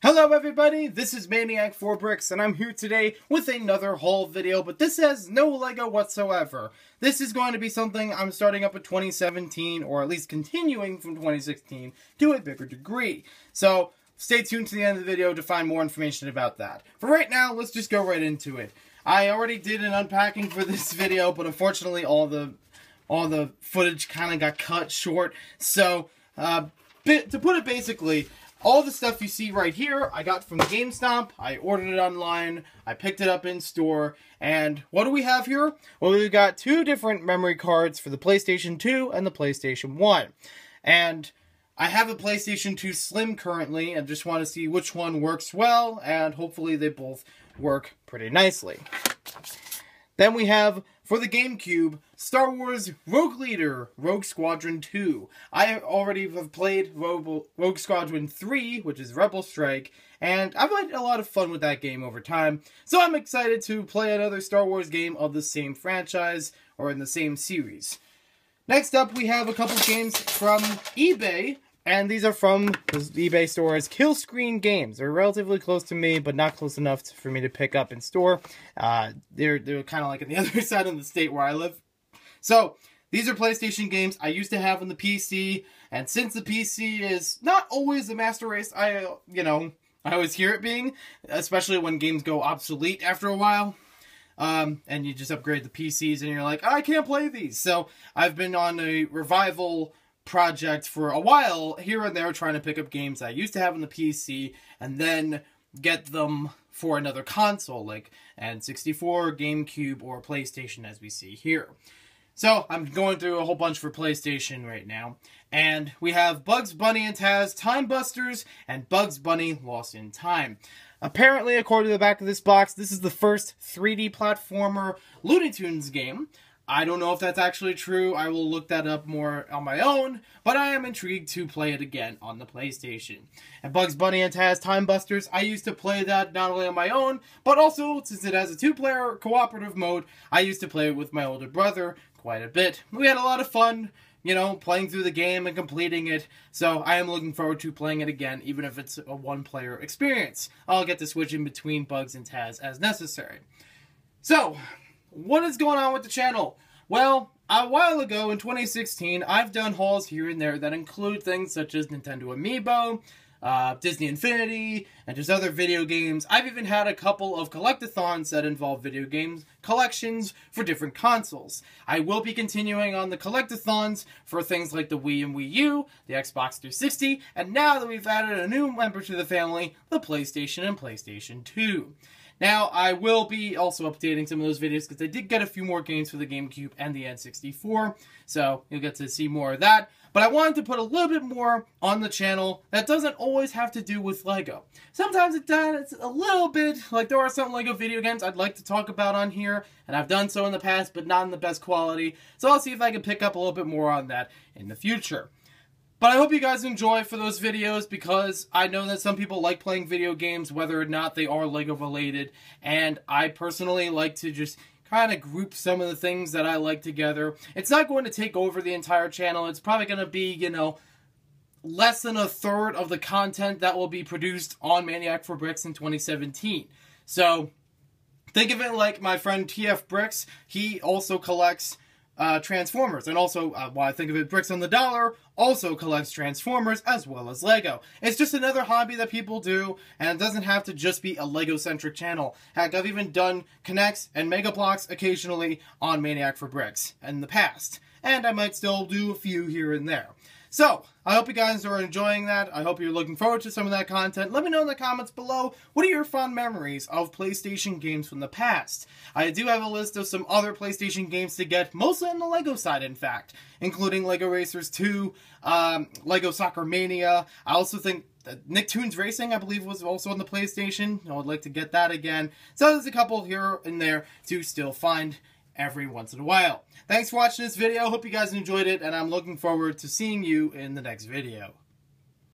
Hello everybody, this is Maniac4Bricks and I'm here today with another haul video, but this has no LEGO whatsoever. This is going to be something I'm starting up in 2017, or at least continuing from 2016 to a bigger degree. So, stay tuned to the end of the video to find more information about that. For right now, let's just go right into it. I already did an unpacking for this video, but unfortunately all the all the footage kind of got cut short, so uh, to put it basically, all the stuff you see right here, I got from GameStop. I ordered it online. I picked it up in store. And what do we have here? Well, we've got two different memory cards for the PlayStation 2 and the PlayStation 1. And I have a PlayStation 2 Slim currently and just want to see which one works well. And hopefully they both work pretty nicely. Then we have, for the GameCube, Star Wars Rogue Leader, Rogue Squadron 2. I already have played Rogue, Squadron 3, which is Rebel Strike, and I've had a lot of fun with that game over time, so I'm excited to play another Star Wars game of the same franchise, or in the same series. Next up, we have a couple games from eBay, and these are from the eBay stores, Kill Screen Games. They're relatively close to me, but not close enough for me to pick up in store. Uh, they're they're kind of like on the other side of the state where I live. So these are PlayStation games I used to have on the PC, and since the PC is not always the master race, I you know I always hear it being, especially when games go obsolete after a while. Um, and you just upgrade the PCs and you're like, I can't play these. So I've been on a revival project for a while here and there trying to pick up games I used to have on the PC and then get them for another console like N64, GameCube, or PlayStation as we see here. So I'm going through a whole bunch for PlayStation right now. And we have Bugs Bunny and Taz Time Busters and Bugs Bunny Lost in Time. Apparently, according to the back of this box, this is the first 3D platformer Looney Tunes game. I don't know if that's actually true. I will look that up more on my own, but I am intrigued to play it again on the PlayStation. And Bugs Bunny and Taz Time Busters, I used to play that not only on my own, but also since it has a two-player cooperative mode, I used to play it with my older brother quite a bit. We had a lot of fun, you know, playing through the game and completing it, so I am looking forward to playing it again, even if it's a one-player experience. I'll get to switch in between Bugs and Taz as necessary. So, what is going on with the channel? Well, a while ago in 2016, I've done hauls here and there that include things such as Nintendo Amiibo, uh, Disney Infinity, and just other video games. I've even had a couple of collectathons that involve video games collections for different consoles. I will be continuing on the collectathons for things like the Wii and Wii U, the Xbox 360, and now that we've added a new member to the family, the PlayStation and PlayStation 2. Now, I will be also updating some of those videos because I did get a few more games for the GameCube and the N64, so you'll get to see more of that. But I wanted to put a little bit more on the channel that doesn't always have to do with LEGO. Sometimes it does It's a little bit, like there are some LEGO video games I'd like to talk about on here, and I've done so in the past, but not in the best quality, so I'll see if I can pick up a little bit more on that in the future. But I hope you guys enjoy for those videos because I know that some people like playing video games whether or not they are LEGO related. And I personally like to just kind of group some of the things that I like together. It's not going to take over the entire channel. It's probably going to be, you know, less than a third of the content that will be produced on Maniac4Bricks in 2017. So think of it like my friend TF Bricks. He also collects uh, Transformers. And also, uh, why I think of it, Bricks on the Dollar also collects Transformers as well as Lego. It's just another hobby that people do, and it doesn't have to just be a Lego-centric channel. Heck, I've even done K'NEX and Mega Bloks occasionally on Maniac4Bricks in the past. And I might still do a few here and there. So, I hope you guys are enjoying that. I hope you're looking forward to some of that content. Let me know in the comments below, what are your fond memories of PlayStation games from the past? I do have a list of some other PlayStation games to get, mostly on the LEGO side, in fact, including LEGO Racers 2, um, LEGO Soccer Mania. I also think Nicktoons Racing, I believe, was also on the PlayStation. I would like to get that again. So there's a couple here and there to still find every once in a while. Thanks for watching this video. Hope you guys enjoyed it, and I'm looking forward to seeing you in the next video.